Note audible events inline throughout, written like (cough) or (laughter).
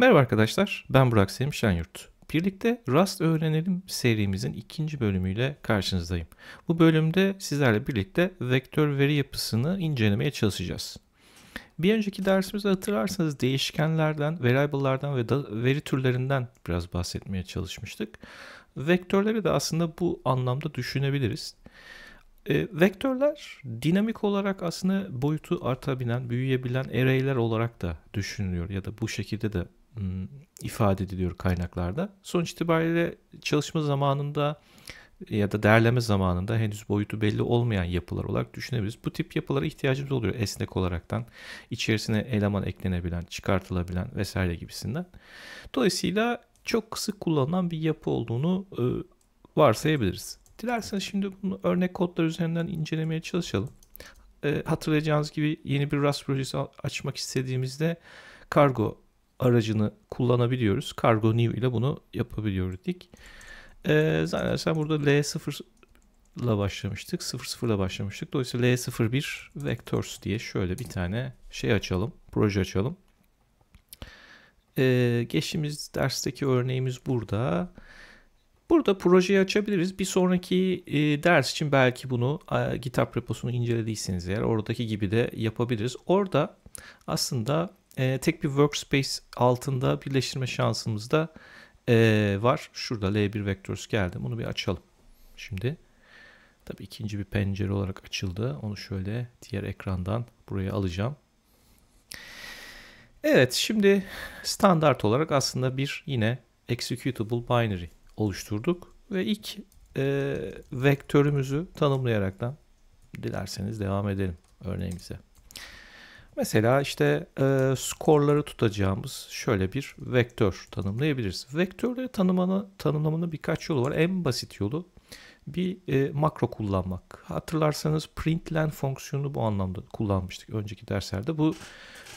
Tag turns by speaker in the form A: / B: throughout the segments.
A: Merhaba arkadaşlar, ben Burak Selim Şenyurt. Birlikte Rust öğrenelim serimizin ikinci bölümüyle karşınızdayım. Bu bölümde sizlerle birlikte vektör veri yapısını incelemeye çalışacağız. Bir önceki dersimizde hatırlarsanız değişkenlerden, variable'lardan ve veri türlerinden biraz bahsetmeye çalışmıştık. Vektörleri de aslında bu anlamda düşünebiliriz. E, vektörler dinamik olarak aslında boyutu artabilen, büyüyebilen array'ler olarak da düşünülüyor ya da bu şekilde de ifade ediliyor kaynaklarda. Sonuç itibariyle çalışma zamanında ya da değerleme zamanında henüz boyutu belli olmayan yapılar olarak düşünebiliriz. Bu tip yapılara ihtiyacımız oluyor esnek olaraktan. içerisine eleman eklenebilen, çıkartılabilen vesaire gibisinden. Dolayısıyla çok sık kullanılan bir yapı olduğunu e, varsayabiliriz. Dilerseniz şimdi bunu örnek kodlar üzerinden incelemeye çalışalım. Hatırlayacağınız gibi yeni bir Rust projesi açmak istediğimizde kargo aracını kullanabiliyoruz. Cargo New ile bunu yapabiliyoruz dik. Ee, zannedersem burada L0 ile başlamıştık. 00 ile başlamıştık. Dolayısıyla L01 Vectors diye şöyle bir tane şey açalım. Proje açalım. Ee, geçtiğimiz dersteki örneğimiz burada. Burada projeyi açabiliriz. Bir sonraki e, ders için belki bunu e, GitHub reposunu incelediyseniz eğer oradaki gibi de yapabiliriz. Orada aslında e, tek bir workspace altında birleştirme şansımız da e, var. Şurada L1 Vectors geldi. Bunu bir açalım. Şimdi tabii ikinci bir pencere olarak açıldı. Onu şöyle diğer ekrandan buraya alacağım. Evet şimdi standart olarak aslında bir yine executable binary oluşturduk ve ilk e, vektörümüzü tanımlayaraktan dilerseniz devam edelim örneğimize. Mesela işte e, skorları tutacağımız şöyle bir vektör tanımlayabiliriz. Vektörleri tanımını, tanımlamanın birkaç yolu var. En basit yolu bir e, makro kullanmak. Hatırlarsanız println fonksiyonu bu anlamda kullanmıştık önceki derslerde. Bu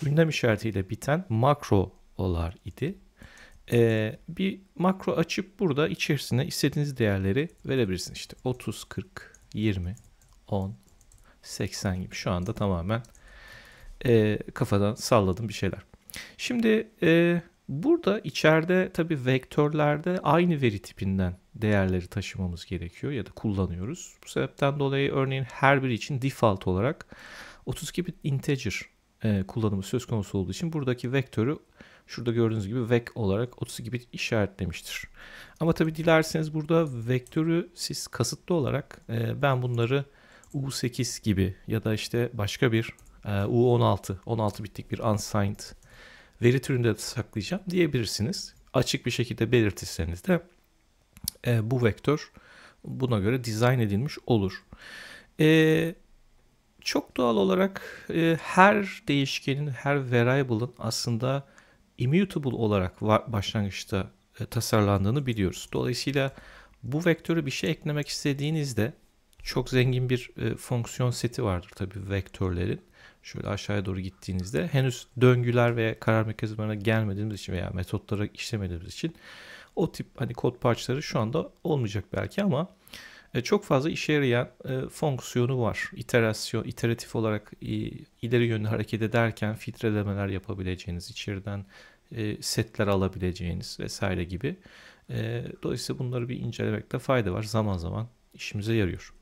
A: ünlem işaretiyle biten makrolar idi. E, bir makro açıp burada içerisine istediğiniz değerleri verebilirsiniz. İşte 30, 40, 20, 10, 80 gibi şu anda tamamen e, kafadan salladım bir şeyler. Şimdi e, burada içeride tabii vektörlerde aynı veri tipinden değerleri taşımamız gerekiyor ya da kullanıyoruz. Bu sebepten dolayı örneğin her biri için default olarak 32 bit integer e, kullanımı söz konusu olduğu için buradaki vektörü şurada gördüğünüz gibi vec olarak 32 bit işaretlemiştir. Ama tabii dilerseniz burada vektörü siz kasıtlı olarak e, ben bunları U8 gibi ya da işte başka bir U16, 16 bitlik bir unsigned veri türünde de saklayacağım diyebilirsiniz. Açık bir şekilde belirtirseniz de e, bu vektör buna göre dizayn edilmiş olur. E, çok doğal olarak e, her değişkenin, her variable'ın aslında immutable olarak başlangıçta e, tasarlandığını biliyoruz. Dolayısıyla bu vektörü bir şey eklemek istediğinizde çok zengin bir e, fonksiyon seti vardır tabii vektörlerin şöyle aşağıya doğru gittiğinizde henüz döngüler ve karar mekanizmalarına gelmediğimiz için veya metotlara işlemediğimiz için o tip hani kod parçaları şu anda olmayacak belki ama e, çok fazla işe yarayan e, fonksiyonu var. İterasyon, iteratif olarak e, ileri yönlü hareket ederken filtrelemeler yapabileceğiniz, içeriden e, setler alabileceğiniz vesaire gibi. E, dolayısıyla bunları bir incelemekte fayda var. Zaman zaman işimize yarıyor.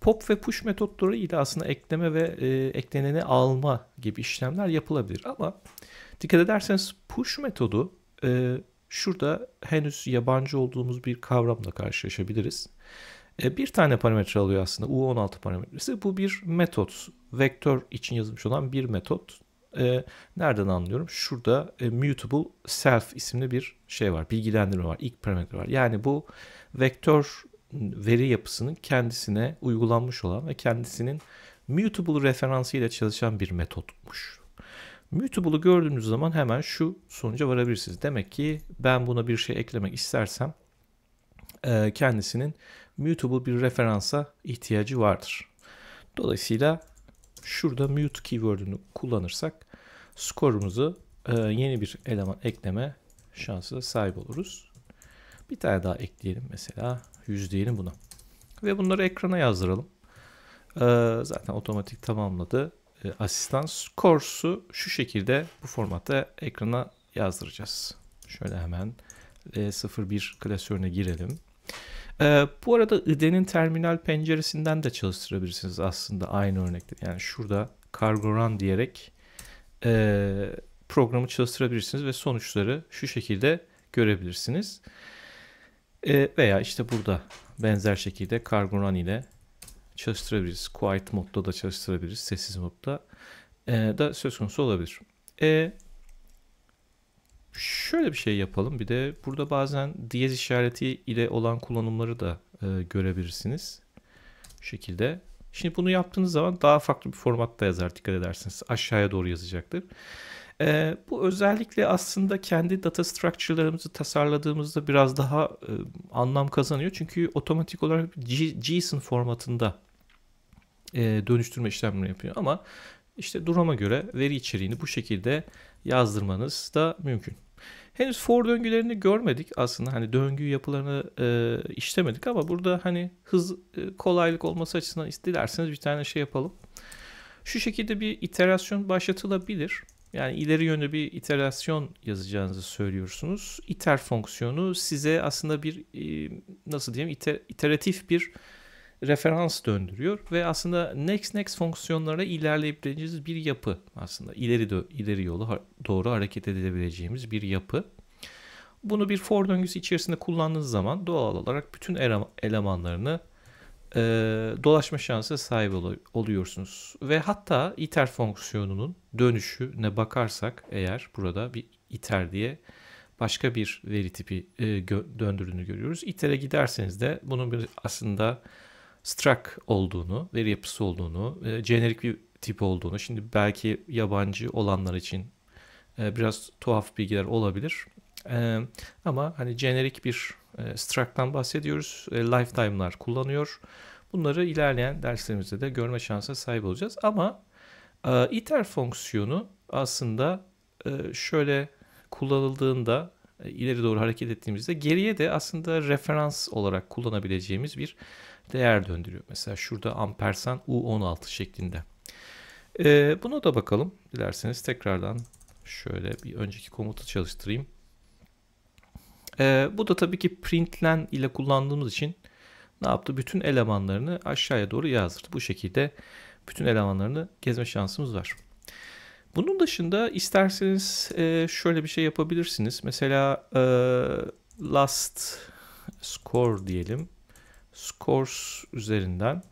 A: Pop ve push metotları ile aslında ekleme ve e, ekleneni alma gibi işlemler yapılabilir. Ama dikkat ederseniz push metodu e, şurada henüz yabancı olduğumuz bir kavramla karşılaşabiliriz. E, bir tane parametre alıyor aslında U16 parametresi. Bu bir metot. Vektör için yazılmış olan bir metot. E, nereden anlıyorum? Şurada e, mutable self isimli bir şey var. Bilgilendirme var. İlk parametre var. Yani bu vektör veri yapısının kendisine uygulanmış olan ve kendisinin mutable referansı ile çalışan bir metotmuş. Mutable'ı gördüğünüz zaman hemen şu sonuca varabilirsiniz. Demek ki ben buna bir şey eklemek istersem e, kendisinin mutable bir referansa ihtiyacı vardır. Dolayısıyla şurada mute keyword'ünü kullanırsak skorumuzu e, yeni bir eleman ekleme şansı sahip oluruz. Bir tane daha ekleyelim mesela. 100 diyelim buna. Ve bunları ekrana yazdıralım. Ee, zaten otomatik tamamladı. Ee, asistan course'u şu şekilde bu formatta ekrana yazdıracağız. Şöyle hemen L01 klasörüne girelim. Ee, bu arada IDE'nin terminal penceresinden de çalıştırabilirsiniz aslında aynı örnekte. Yani şurada cargo run diyerek programı çalıştırabilirsiniz ve sonuçları şu şekilde görebilirsiniz. E, veya işte burada benzer şekilde cargo ile çalıştırabiliriz. Quiet modda da çalıştırabiliriz. Sessiz modda e, da söz konusu olabilir. E, şöyle bir şey yapalım. Bir de burada bazen diyez işareti ile olan kullanımları da e, görebilirsiniz. Bu şekilde. Şimdi bunu yaptığınız zaman daha farklı bir formatta yazar dikkat edersiniz. Aşağıya doğru yazacaktır. E, bu özellikle aslında kendi data structure'larımızı tasarladığımızda biraz daha e, anlam kazanıyor. Çünkü otomatik olarak JSON formatında e, dönüştürme işlemleri yapıyor. Ama işte duruma göre veri içeriğini bu şekilde yazdırmanız da mümkün. Henüz for döngülerini görmedik aslında hani döngü yapılarını e, işlemedik ama burada hani hız e, kolaylık olması açısından isterseniz bir tane şey yapalım. Şu şekilde bir iterasyon başlatılabilir. Yani ileri yönlü bir iterasyon yazacağınızı söylüyorsunuz. Iter fonksiyonu size aslında bir e, nasıl diyeyim iter, iteratif bir referans döndürüyor ve aslında next next fonksiyonlara ilerleyebileceğiniz bir yapı aslında ileri de, ileri yolu doğru hareket edebileceğimiz bir yapı. Bunu bir for döngüsü içerisinde kullandığınız zaman doğal olarak bütün elemanlarını e, dolaşma şansı sahip ol- oluyorsunuz. Ve hatta iter fonksiyonunun dönüşüne bakarsak eğer burada bir iter diye başka bir veri tipi e, gö- döndürdüğünü görüyoruz. Iter'e giderseniz de bunun bir aslında struct olduğunu, veri yapısı olduğunu, e, jenerik bir tip olduğunu, şimdi belki yabancı olanlar için e, biraz tuhaf bilgiler olabilir. E, ama hani jenerik bir e, struct'tan bahsediyoruz. E, lifetime'lar kullanıyor. Bunları ilerleyen derslerimizde de görme şansı sahip olacağız. Ama e, iter fonksiyonu aslında e, şöyle kullanıldığında e, ileri doğru hareket ettiğimizde geriye de aslında referans olarak kullanabileceğimiz bir değer döndürüyor. Mesela şurada ampersan U16 şeklinde. Ee, buna da bakalım. Dilerseniz tekrardan şöyle bir önceki komutu çalıştırayım. Ee, bu da tabii ki println ile kullandığımız için ne yaptı? Bütün elemanlarını aşağıya doğru yazdırdı. Bu şekilde bütün elemanlarını gezme şansımız var. Bunun dışında isterseniz e, şöyle bir şey yapabilirsiniz. Mesela e, last score diyelim scores üzerinden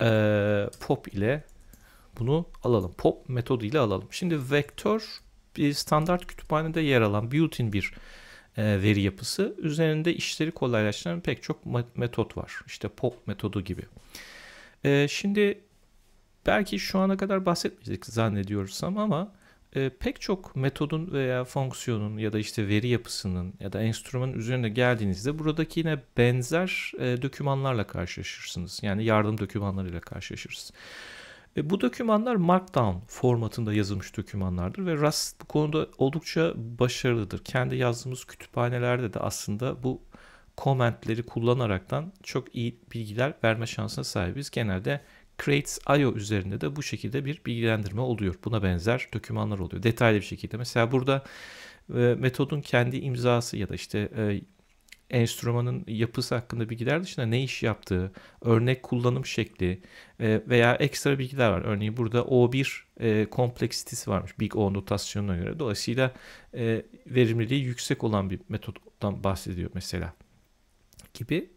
A: e, pop ile bunu alalım. Pop metodu ile alalım. Şimdi vektör bir standart kütüphanede yer alan built-in bir e, veri yapısı. Üzerinde işleri kolaylaştıran pek çok metot var. İşte pop metodu gibi. E, şimdi belki şu ana kadar bahsetmeyecek zannediyoruz ama e, pek çok metodun veya fonksiyonun ya da işte veri yapısının ya da enstrümanın üzerine geldiğinizde buradaki yine benzer e, dokümanlarla karşılaşırsınız. Yani yardım dokümanlarıyla karşılaşırsınız. E, bu dokümanlar Markdown formatında yazılmış dokümanlardır ve Rust bu konuda oldukça başarılıdır. Kendi yazdığımız kütüphanelerde de aslında bu komentleri kullanaraktan çok iyi bilgiler verme şansına sahibiz. Genelde Crates.io üzerinde de bu şekilde bir bilgilendirme oluyor. Buna benzer dokümanlar oluyor. Detaylı bir şekilde. Mesela burada e, metodun kendi imzası ya da işte e, enstrümanın yapısı hakkında bilgiler dışında ne iş yaptığı, örnek kullanım şekli e, veya ekstra bilgiler var. Örneğin burada O1 e, kompleksitesi varmış Big O notasyonuna göre. Dolayısıyla e, verimliliği yüksek olan bir metoddan bahsediyor mesela gibi.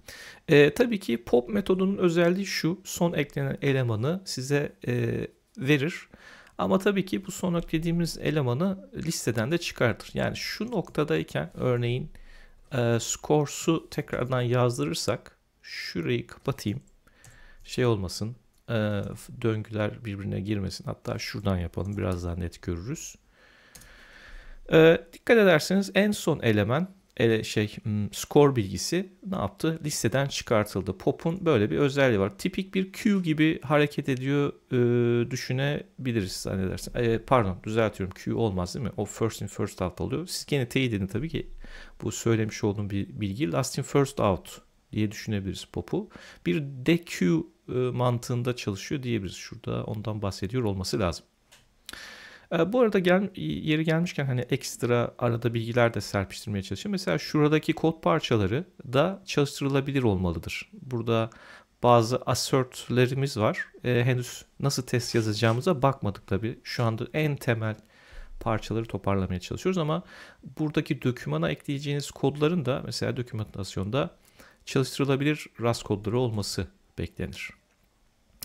A: E, tabii ki pop metodunun özelliği şu. Son eklenen elemanı size e, verir. Ama tabii ki bu son eklediğimiz elemanı listeden de çıkartır. Yani şu noktadayken örneğin e, scores'u tekrardan yazdırırsak şurayı kapatayım. Şey olmasın. E, döngüler birbirine girmesin. Hatta şuradan yapalım. Biraz daha net görürüz. E, dikkat ederseniz en son eleman ele şey hmm, skor bilgisi ne yaptı? Listeden çıkartıldı. Pop'un böyle bir özelliği var. Tipik bir queue gibi hareket ediyor e, düşünebiliriz zannedersin. E, pardon düzeltiyorum. Queue olmaz değil mi? O first in first out oluyor. Siz gene teyit edin tabii ki bu söylemiş olduğum bir bilgi. Last in first out diye düşünebiliriz Pop'u. Bir dequeue e, mantığında çalışıyor diyebiliriz. Şurada ondan bahsediyor olması lazım. E, bu arada gel, yeri gelmişken hani ekstra arada bilgiler de serpiştirmeye çalışıyorum. Mesela şuradaki kod parçaları da çalıştırılabilir olmalıdır. Burada bazı assertlerimiz var. E, henüz nasıl test yazacağımıza bakmadık tabii. Şu anda en temel parçaları toparlamaya çalışıyoruz ama buradaki dokümana ekleyeceğiniz kodların da mesela dokümantasyonda çalıştırılabilir Rust kodları olması beklenir.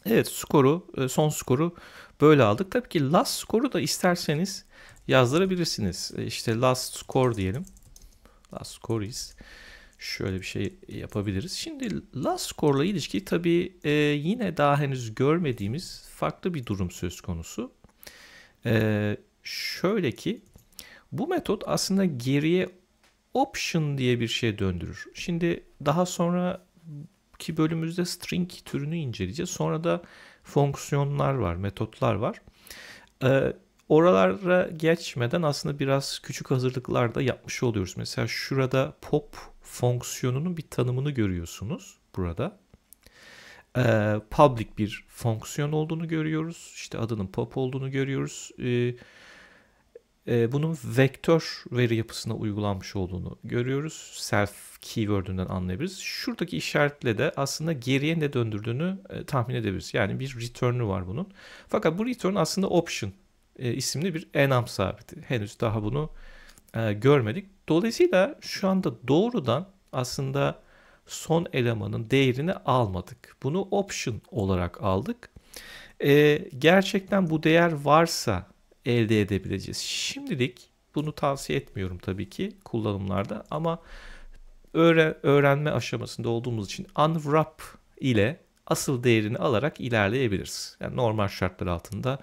A: Evet skoru e, son skoru böyle aldık. Tabii ki last skoru da isterseniz yazdırabilirsiniz. E, işte last score diyelim. Last score is şöyle bir şey yapabiliriz. Şimdi last score ile ilişki tabii e, yine daha henüz görmediğimiz farklı bir durum söz konusu. E, şöyle ki bu metot aslında geriye option diye bir şey döndürür. Şimdi daha sonra ki bölümümüzde string türünü inceleyeceğiz. Sonra da fonksiyonlar var, metotlar var. Ee, oralara geçmeden aslında biraz küçük hazırlıklar da yapmış oluyoruz. Mesela şurada pop fonksiyonunun bir tanımını görüyorsunuz burada. Ee, public bir fonksiyon olduğunu görüyoruz. İşte adının pop olduğunu görüyoruz. Ee, e, bunun vektör veri yapısına uygulanmış olduğunu görüyoruz. Self keyword'ünden anlayabiliriz. Şuradaki işaretle de aslında geriye ne döndürdüğünü e, tahmin edebiliriz. Yani bir return'ü var bunun. Fakat bu return aslında option e, isimli bir enum sabiti. Henüz daha bunu e, görmedik. Dolayısıyla şu anda doğrudan aslında son elemanın değerini almadık. Bunu option olarak aldık. Gerçekten bu değer varsa elde edebileceğiz. Şimdilik bunu tavsiye etmiyorum tabii ki kullanımlarda ama öğren öğrenme aşamasında olduğumuz için unwrap ile asıl değerini alarak ilerleyebiliriz. Yani normal şartlar altında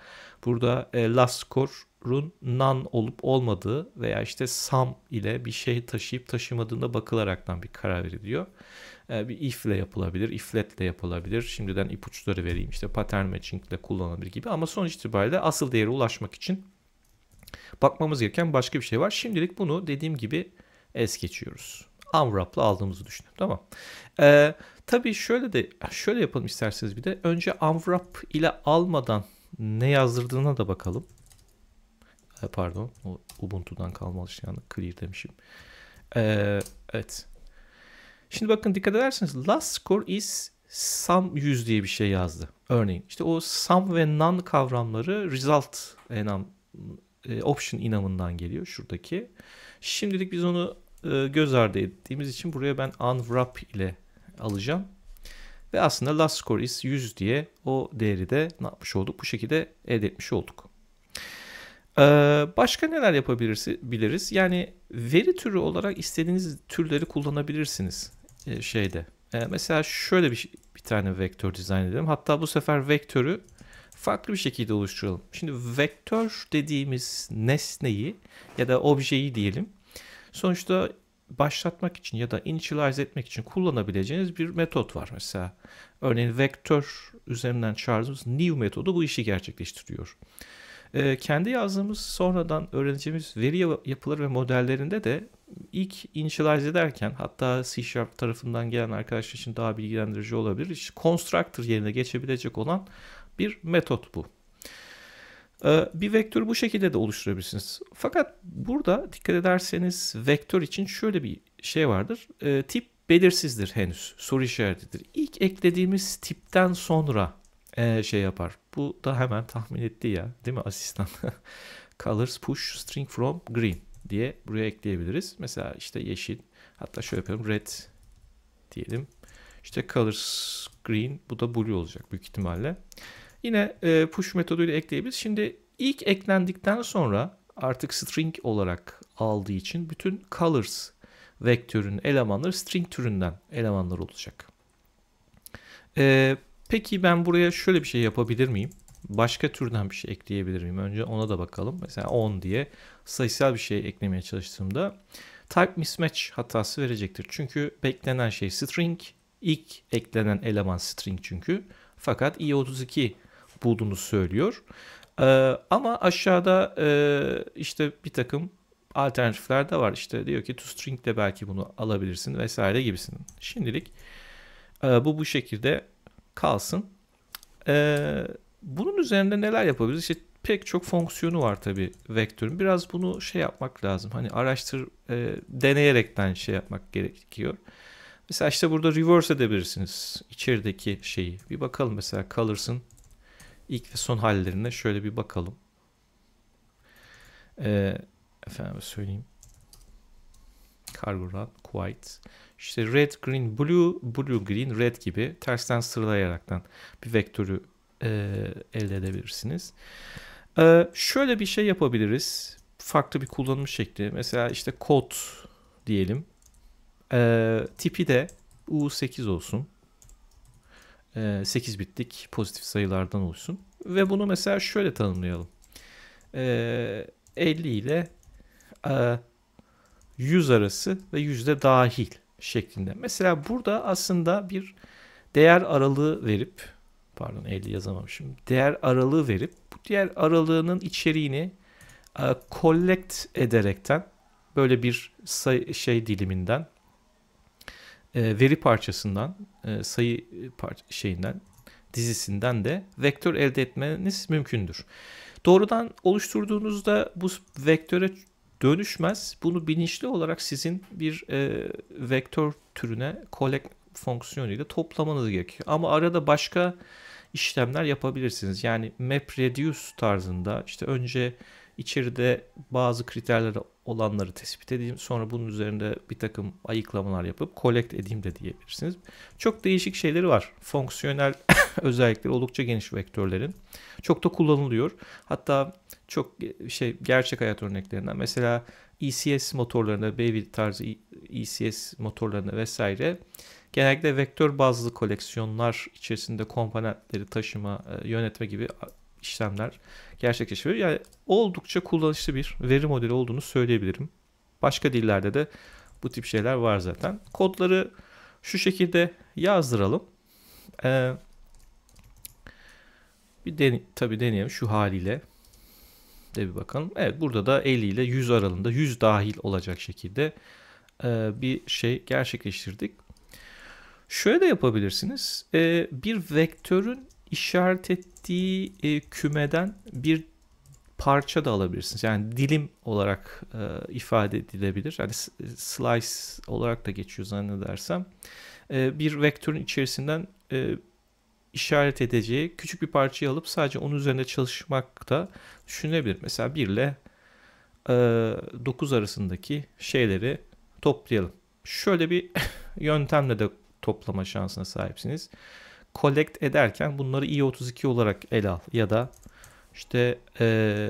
A: burada e, last score'un none olup olmadığı veya işte sum ile bir şey taşıyıp taşımadığında bakılaraktan bir karar veriliyor. E, bir if ile yapılabilir, iflet ile yapılabilir. Şimdiden ipuçları vereyim işte pattern matching ile kullanılabilir gibi ama sonuç itibariyle asıl değere ulaşmak için bakmamız gereken başka bir şey var. Şimdilik bunu dediğim gibi es geçiyoruz. Unwrap'la aldığımızı düşünün. Tamam. Ee, tabii şöyle de şöyle yapalım isterseniz bir de. Önce unwrap ile almadan ne yazdırdığına da bakalım. Ee, pardon. Ubuntu'dan kalma alışkanlık. Clear demişim. Ee, evet. Şimdi bakın dikkat ederseniz last score is sum 100 diye bir şey yazdı. Örneğin işte o sum ve none kavramları result enam, e, option inamından geliyor şuradaki. Şimdilik biz onu e, göz ardı ettiğimiz için buraya ben unwrap ile alacağım. Ve aslında last score is 100 diye o değeri de ne yapmış olduk? Bu şekilde elde etmiş olduk. Ee, başka neler yapabiliriz? Yani veri türü olarak istediğiniz türleri kullanabilirsiniz e, şeyde. E, mesela şöyle bir, bir tane vektör dizayn edelim. Hatta bu sefer vektörü farklı bir şekilde oluşturalım. Şimdi vektör dediğimiz nesneyi ya da objeyi diyelim. Sonuçta başlatmak için ya da initialize etmek için kullanabileceğiniz bir metot var. Mesela örneğin vektör üzerinden çağırdığımız new metodu bu işi gerçekleştiriyor. Ee, kendi yazdığımız sonradan öğreneceğimiz veri yapıları ve modellerinde de ilk initialize ederken hatta C Sharp tarafından gelen arkadaşlar için daha bilgilendirici olabilir. İşte constructor yerine geçebilecek olan bir metot bu. Ee, bir vektörü bu şekilde de oluşturabilirsiniz. Fakat burada dikkat ederseniz vektör için şöyle bir şey vardır. Ee, tip belirsizdir henüz. Soru işaretidir. İlk eklediğimiz tipten sonra e, şey yapar. Bu da hemen tahmin etti ya değil mi asistan? (laughs) Colors push string from green diye buraya ekleyebiliriz. Mesela işte yeşil hatta şöyle yapalım red diyelim. İşte colors green bu da blue olacak büyük ihtimalle. Yine e, push metoduyla ekleyebiliriz. Şimdi ilk eklendikten sonra artık string olarak aldığı için bütün colors vektörün elemanları string türünden elemanlar olacak. E, peki ben buraya şöyle bir şey yapabilir miyim? Başka türden bir şey ekleyebilir miyim? Önce ona da bakalım. Mesela 10 diye sayısal bir şey eklemeye çalıştığımda type mismatch hatası verecektir. Çünkü beklenen şey string. ilk eklenen eleman string çünkü. Fakat i32 bulduğunu söylüyor. Ee, ama aşağıda e, işte bir takım alternatifler de var. İşte diyor ki toString de belki bunu alabilirsin vesaire gibisin. Şimdilik e, bu bu şekilde kalsın. E, bunun üzerinde neler yapabiliriz? İşte pek çok fonksiyonu var tabi vektörün. Biraz bunu şey yapmak lazım. Hani araştır, e, deneyerekten şey yapmak gerekiyor. Mesela işte burada reverse edebilirsiniz içerideki şeyi. Bir bakalım mesela colors'ın ilk ve son hallerine şöyle bir bakalım. Ee, efendim söyleyeyim. Cargo run, white. İşte red, green, blue, blue, green, red gibi tersten sıralayaraktan bir vektörü e, elde edebilirsiniz. E, şöyle bir şey yapabiliriz. Farklı bir kullanım şekli. Mesela işte kod diyelim. E, tipi de U8 olsun. E, 8 bitlik pozitif sayılardan olsun. Ve bunu mesela şöyle tanımlayalım. E, 50 ile e, 100 arası ve yüzde dahil şeklinde. Mesela burada aslında bir değer aralığı verip pardon 50 yazamamışım. Değer aralığı verip bu diğer aralığının içeriğini e, collect ederekten böyle bir şey diliminden e, veri parçasından e, sayı parça, şeyinden dizisinden de vektör elde etmeniz mümkündür. Doğrudan oluşturduğunuzda bu vektöre dönüşmez. Bunu bilinçli olarak sizin bir e, vektör türüne collect fonksiyonuyla toplamanız gerekiyor. Ama arada başka işlemler yapabilirsiniz. Yani map reduce tarzında işte önce içeride bazı kriterleri olanları tespit edeyim. Sonra bunun üzerinde bir takım ayıklamalar yapıp collect edeyim de diyebilirsiniz. Çok değişik şeyleri var. Fonksiyonel (coughs) özellikleri oldukça geniş vektörlerin. Çok da kullanılıyor. Hatta çok şey gerçek hayat örneklerinden. Mesela ECS motorlarında, Baby tarzı ECS motorlarında vesaire genellikle vektör bazlı koleksiyonlar içerisinde komponentleri taşıma, e, yönetme gibi işlemler gerçekleştiriyor. Yani oldukça kullanışlı bir veri modeli olduğunu söyleyebilirim. Başka dillerde de bu tip şeyler var zaten. Kodları şu şekilde yazdıralım. Ee, bir dene, tabii deneyelim şu haliyle de bir bakalım. Evet burada da 50 ile 100 aralığında 100 dahil olacak şekilde e, bir şey gerçekleştirdik. Şöyle de yapabilirsiniz. E, bir vektörün işaret ettiği e, kümeden bir parça da alabilirsiniz. Yani dilim olarak e, ifade edilebilir. Yani slice olarak da geçiyor zannedersem. E, bir vektörün içerisinden e, işaret edeceği küçük bir parçayı alıp sadece onun üzerinde çalışmak da düşünebilir. Mesela 1 ile e, 9 arasındaki şeyleri toplayalım. Şöyle bir (laughs) yöntemle de toplama şansına sahipsiniz. Collect ederken bunları i32 olarak ele al ya da işte e,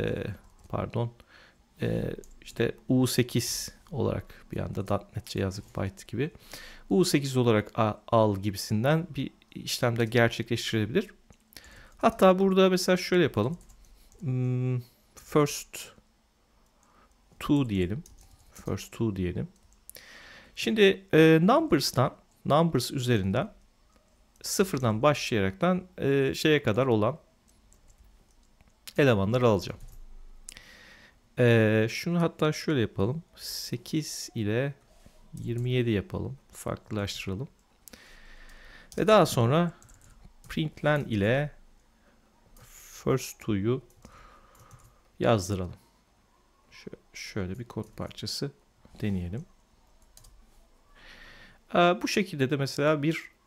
A: pardon e, işte U8 olarak bir anda .NET'ce yazık byte gibi U8 olarak al gibisinden bir işlemde gerçekleştirilebilir. Hatta burada mesela şöyle yapalım. Hmm, first to diyelim. First to diyelim. Şimdi e, numbers'tan numbers üzerinden sıfırdan başlayaraktan e, şeye kadar olan elemanları alacağım. E, şunu hatta şöyle yapalım. 8 ile 27 yapalım. Farklılaştıralım. Ve daha sonra println ile first to'yu yazdıralım. Şöyle bir kod parçası deneyelim. Bu şekilde de mesela bir e,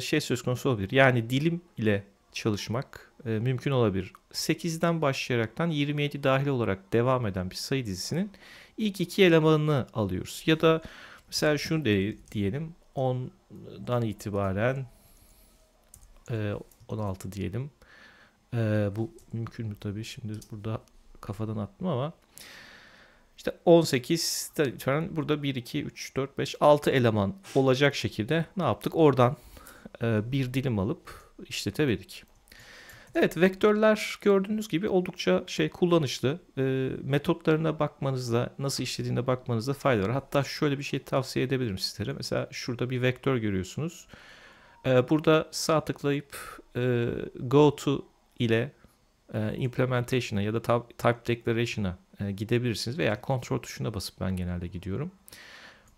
A: şey söz konusu olabilir. Yani dilim ile çalışmak e, mümkün olabilir. 8'den başlayaraktan 27 dahil olarak devam eden bir sayı dizisinin ilk iki elemanını alıyoruz. Ya da mesela şunu de, diyelim 10'dan itibaren e, 16 diyelim. E, bu mümkün mü tabii şimdi burada kafadan attım ama işte 18 itibaren burada 1, 2, 3, 4, 5, 6 eleman olacak şekilde ne yaptık? Oradan e, bir dilim alıp işletebildik. Evet vektörler gördüğünüz gibi oldukça şey kullanışlı. E, metotlarına bakmanızda nasıl işlediğine bakmanızda fayda var. Hatta şöyle bir şey tavsiye edebilirim sizlere. Mesela şurada bir vektör görüyorsunuz. E, burada sağ tıklayıp e, go to ile e, implementation'a ya da type declaration'a e, gidebilirsiniz veya kontrol tuşuna basıp ben genelde gidiyorum.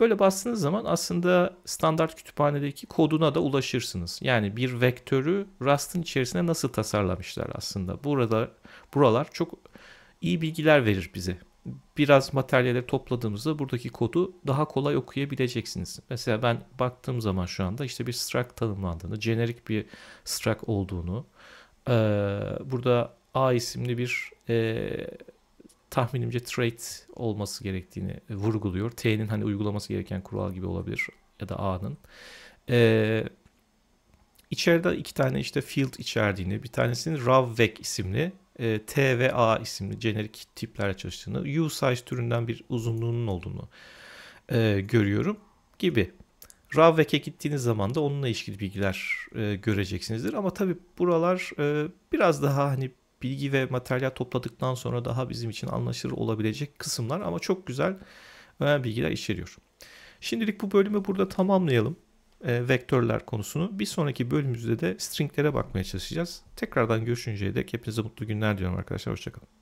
A: Böyle bastığınız zaman aslında standart kütüphanedeki koduna da ulaşırsınız. Yani bir vektörü Rust'ın içerisine nasıl tasarlamışlar aslında. Burada buralar çok iyi bilgiler verir bize. Biraz materyalleri topladığımızda buradaki kodu daha kolay okuyabileceksiniz. Mesela ben baktığım zaman şu anda işte bir struct tanımlandığını, jenerik bir struct olduğunu, burada A isimli bir tahminimce trait olması gerektiğini vurguluyor. T'nin hani uygulaması gereken kural gibi olabilir ya da A'nın. Ee, içeride iki tane işte field içerdiğini, bir tanesinin ravvec isimli, e, T ve A isimli jenerik tiplerle çalıştığını, U-size türünden bir uzunluğunun olduğunu e, görüyorum gibi. Ravvec'e gittiğiniz zaman da onunla ilgili bilgiler e, göreceksinizdir. Ama tabii buralar e, biraz daha hani bilgi ve materyal topladıktan sonra daha bizim için anlaşılır olabilecek kısımlar ama çok güzel önemli bilgiler içeriyor. Şimdilik bu bölümü burada tamamlayalım. E, vektörler konusunu. Bir sonraki bölümümüzde de stringlere bakmaya çalışacağız. Tekrardan görüşünceye dek hepinize mutlu günler diyorum arkadaşlar. Hoşçakalın.